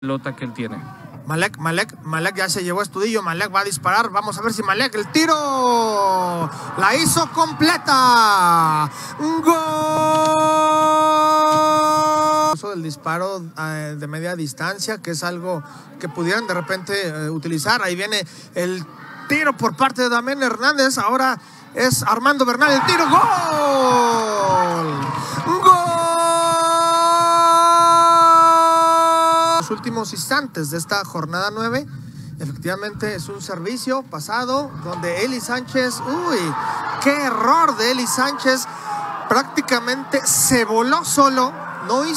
pelota que él tiene. Malek, Malek, Malek ya se llevó Estudillo, Malek va a disparar, vamos a ver si Malek el tiro la hizo completa. Gol. El disparo eh, de media distancia, que es algo que pudieran de repente eh, utilizar. Ahí viene el tiro por parte de Damián Hernández, ahora es Armando Bernal el tiro, gol. Últimos instantes de esta jornada 9. Efectivamente es un servicio pasado donde Eli Sánchez, uy, qué error de Eli Sánchez, prácticamente se voló solo, no hizo